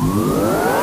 Música